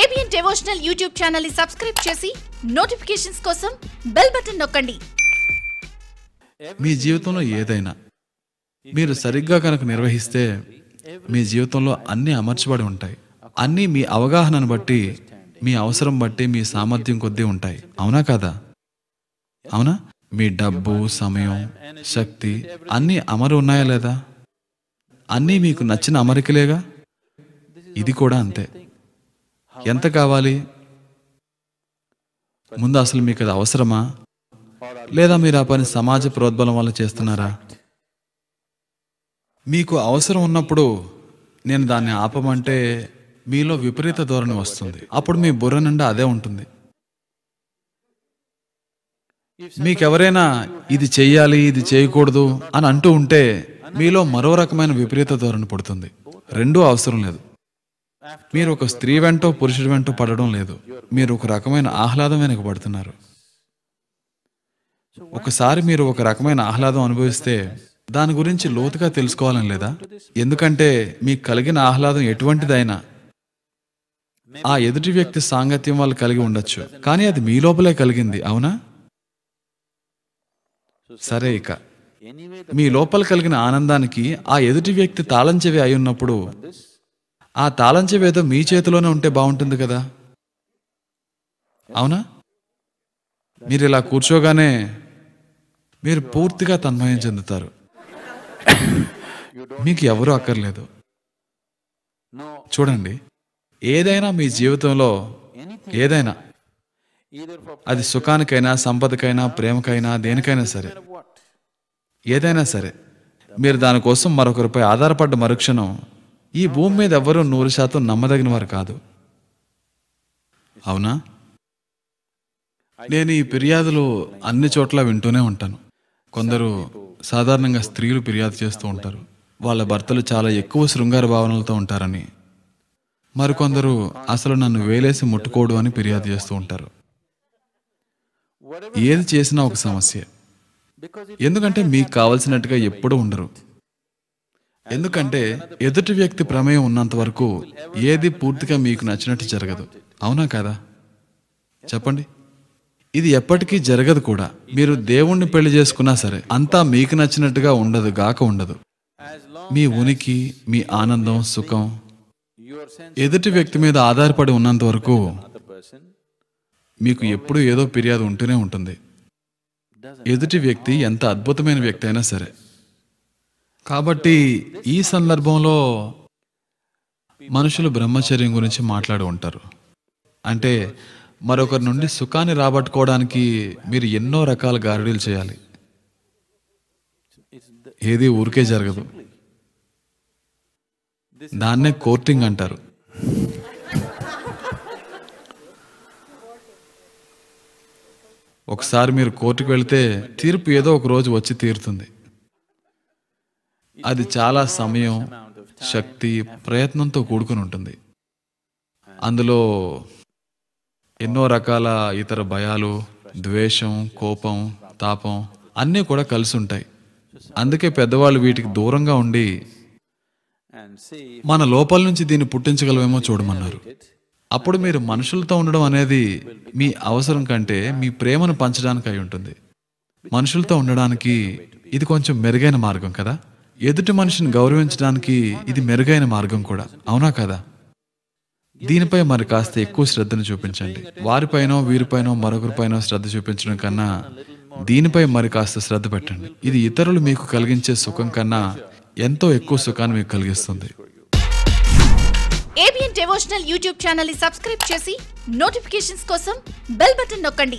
ABN devotional YouTube ఛానల్ని subscribe చేసి notifications కోసం బెల్ బటన్ నొక్కండి. మీ జీవితంలో ఏదైనా మీరు సరిగ్గా కనుక నిర్వహిస్తే మీ జీవితంలో అన్నీ అమర్చబడి ఉంటాయి. అన్నీ మీ అవగాహనను బట్టి మీ అవసరం బట్టి మీ సామర్థ్యం కొద్దీ ఉంటాయి. అవునా కాదా? అవునా? మీ డబ్బు సమయం శక్తి అన్నీ అమరు ఉన్నాయా లేదా? అన్నీ మీకు నచ్చిన అమరికలేగా ఇది కూడా అంతే. ఎంత కావాలి? ముందు అసలు మీకు అది అవసరమా? లేదా మీరు ఆ పని సమాజ ప్రోద్బలం వల్ల చేస్తున్నారా? మీకు అవసరం ఉన్నప్పుడు నేను దాన్ని ఆపమంటే మీలో విపరీత ధోరణి వస్తుంది. అప్పుడు మీ బుర్ర నిండా అదే ఉంటుంది. మీకెవరైనా ఇది చెయ్యాలి ఇది చేయకూడదు అని అంటూ ఉంటే మీలో మరో రకమైన విపరీత ధోరణి పడుతుంది. రెండూ అవసరం లేదు. మీరు ఒక స్త్రీ వెంటో పురుషుడి వెంటో పడడం లేదు. మీరు ఒక రకమైన ఆహ్లాదం వెనక పడుతున్నారు. ఒకసారి మీరు ఒక రకమైన ఆహ్లాదం అనుభవిస్తే దాని గురించి లోతుగా తెలుసుకోవాలని లేదా? ఎందుకంటే మీకు కలిగిన ఆహ్లాదం ఎటువంటిదైనా ఆ ఎదుటి వ్యక్తి సాంగత్యం వల్ల కలిగి ఉండొచ్చు. కానీ అది మీ లోపలే కలిగింది అవునా? సరే ఇక. మీ లోపల కలిగిన ఆనందానికి ఆ ఎదుటి వ్యక్తి తాళం చెవి అయి ఉన్నప్పుడు ఆ తాళం చెవి ఏదో మీ చేతిలోనే ఉంటే బాగుంటుంది కదా. అవునా? మీరు ఇలా కూర్చోగానే మీరు పూర్తిగా తన్మయం చెందుతారు. మీకు ఎవరూ అక్కర్లేదు. చూడండి ఏదైనా మీ జీవితంలో ఏదైనా అది సుఖానికైనా సంపదకైనా ప్రేమకైనా దేనికైనా సరే ఏదైనా సరే మీరు దానికోసం మరొకరిపై ఆధారపడ్డ మరుక్షణం ఈ భూమి మీద ఎవ్వరూ నూరు శాతం నమ్మదగిన వారు కాదు. అవునా? నేను ఈ ఫిర్యాదులు అన్ని చోట్ల వింటూనే ఉంటాను. కొందరు సాధారణంగా స్త్రీలు ఫిర్యాదు చేస్తూ ఉంటారు. వాళ్ళ భర్తలు చాలా ఎక్కువ శృంగార భావనలతో ఉంటారని. మరికొందరు అసలు నన్ను వేలేసి ముట్టుకోడు అని ఫిర్యాదు చేస్తూ ఉంటారు. ఏది చేసినా ఒక సమస్య. ఎందుకంటే మీకు కావలసినట్టుగా ఎప్పుడూ ఉండరు. ఎందుకంటే ఎదుటి వ్యక్తి ప్రమేయం ఉన్నంత వరకు ఏది పూర్తిగా మీకు నచ్చినట్టు జరగదు. అవునా కాదా? చెప్పండి. ఇది ఎప్పటికీ జరగదు కూడా. మీరు దేవుణ్ణి పెళ్ళి చేసుకున్నా సరే అంతా మీకు నచ్చినట్టుగా ఉండదు గాక ఉండదు. మీ ఉనికి మీ ఆనందం సుఖం ఎదుటి వ్యక్తి మీద ఆధారపడి ఉన్నంత వరకు మీకు ఎప్పుడూ ఏదో ఫిర్యాదు ఉంటూనే ఉంటుంది. ఎదుటి వ్యక్తి ఎంత అద్భుతమైన వ్యక్తి అయినా సరే కాబట్టి ఈ సందర్భంలో మనుషులు బ్రహ్మచర్యం గురించి మాట్లాడి ఉంటారు. అంటే మరొకరి నుండి సుఖాన్ని రాబట్టుకోవడానికి మీరు ఎన్నో రకాల గారడీలు చేయాలి. ఏది ఊరికే జరగదు. దాన్నే కోర్టింగ్ అంటారు. ఒకసారి మీరు కోర్టుకు వెళితే తీర్పు ఏదో ఒక రోజు వచ్చి తీరుతుంది. అది చాలా సమయం శక్తి ప్రయత్నంతో కూడుకుని ఉంటుంది. అందులో ఎన్నో రకాల ఇతర భయాలు ద్వేషం కోపం తాపం అన్నీ కూడా కలిసి ఉంటాయి. అందుకే పెద్దవాళ్ళు వీటికి దూరంగా ఉండి మన లోపల నుంచి దీన్ని పుట్టించగలమేమో చూడమన్నారు. అప్పుడు మీరు మనుషులతో ఉండడం అనేది మీ అవసరం కంటే మీ ప్రేమను పంచడానికి అయి ఉంటుంది. మనుషులతో ఉండడానికి ఇది కొంచెం మెరుగైన మార్గం కదా? ఎదుటి మనిషిని గౌరవించడానికి ఇది మెరుగైన మార్గం కూడా. అవునా కదా? దీనిపై మరి కాస్త ఎక్కువ శ్రద్ధను చూపించండి. వారిపైనో వీరిపైనో మరొకరిపైనో శ్రద్ధ చూపించడం కన్నా దీనిపై మరి కాస్త శ్రద్ధ పెట్టండి. ఇది ఇతరులు మీకు కలిగించే సుఖం కన్నా ఎంతో ఎక్కువ సుఖాన్ని మీకు కలిగిస్తుంది. ఏబిఎన్ డివోషనల్ యూట్యూబ్ ఛానల్ని సబ్స్క్రైబ్ చేసి నోటిఫికేషన్స్ కోసం బెల్ బటన్ నొక్కండి.